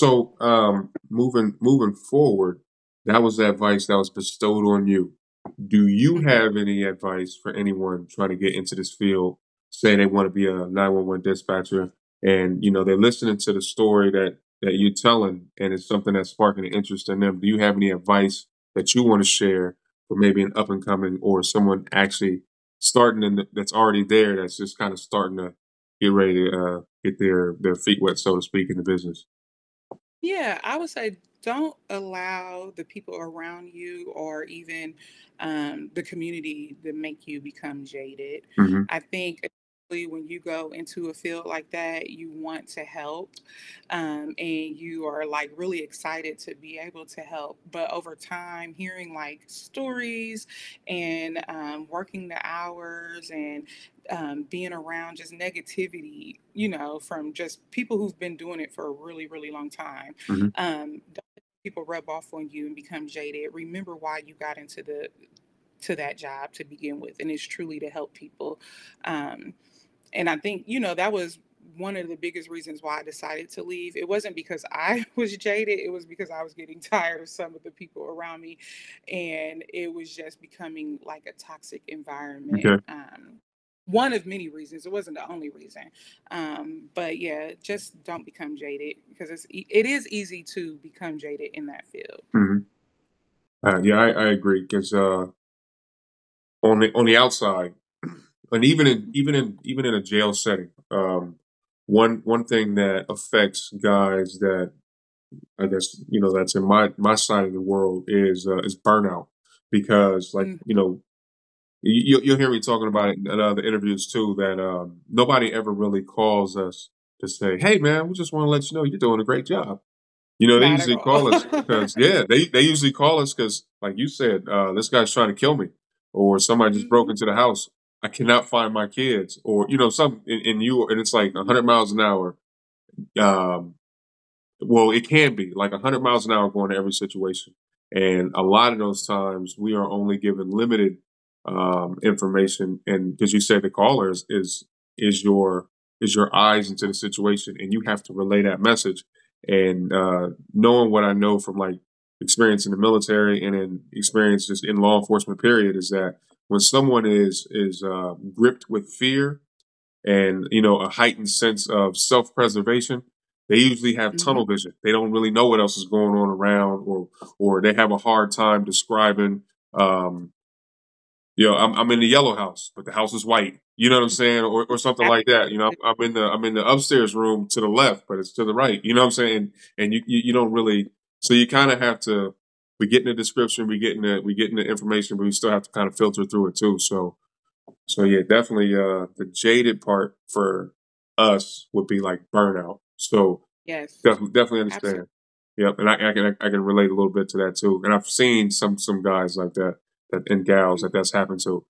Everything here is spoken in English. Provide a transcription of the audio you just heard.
So, um, moving moving forward, that was the advice that was bestowed on you. Do you Mhm. have any advice for anyone trying to get into this field? Say they want to be a 911 dispatcher, and you know they're listening to the story that that you're telling, and it's something that's sparking an interest in them. Do you have any advice that you want to share for maybe an up and coming or someone actually starting in the, that's already there that's just kind of starting to get ready to uh, get their their feet wet, so to speak, in the business? Yeah, I would say don't allow the people around you or even um, the community to make you become jaded. hmm I think when you go into a field like that, you want to help um, and you are like really excited to be able to help. But over time, hearing like stories and um, working the hours and um, being around just negativity, you know, from just people who've been doing it for a really, really long time. Mm-hmm. Um, people rub off on you and become jaded. Remember why you got into the to that job to begin with, and it's truly to help people. Um, and I think you know that was one of the biggest reasons why I decided to leave. It wasn't because I was jaded; it was because I was getting tired of some of the people around me, and it was just becoming like a toxic environment. Okay. Um, one of many reasons. It wasn't the only reason, um, but yeah, just don't become jaded because it's it is easy to become jaded in that field. hmm Uh, yeah, I, I agree because uh, on the on the outside, and even in even in even in a jail setting, um, one one thing that affects guys that I guess you know that's in my my side of the world is uh, is burnout because like Mm, you know you, you'll you'll hear me talking about it in other interviews too that um, nobody ever really calls us to say, hey man, we just want to let you know you're doing a great job. You know, they not usually call us because yeah, they they usually call us because like you said, uh, this guy's trying to kill me, or somebody just broke Mhm, into the house. I cannot find my kids, or you know, some and, and you and it's like 100 miles an hour. Um, well, it can be like 100 miles an hour going to every situation, and a lot of those times we are only given limited um, information. And because you said the caller is, is is your is your eyes into the situation, and you have to relay that message. And uh, knowing what I know from like experience in the military and in experience just in law enforcement, period, is that when someone is is uh, gripped with fear and you know a heightened sense of self preservation they usually have mhm. tunnel vision. They don't really know what else is going on around or or they have a hard time describing um you know i'm, I'm in the yellow house but the house is white. You know what i'm saying? Or, or something like that. You know I'm, I'm in the i'm in the upstairs room to the left but it's to the right. You know what i'm saying? And you you, you don't really so you kind of have to we get in the description we get in the we get in the information but we still have to kind of filter through it too so so yeah, definitely uh the jaded part for us would be like burnout. So Yes, definitely definitely absolutely. understand. Yep, and I, I can I can relate a little bit to that too. And I've seen some some guys like that that and gals that that's happened to.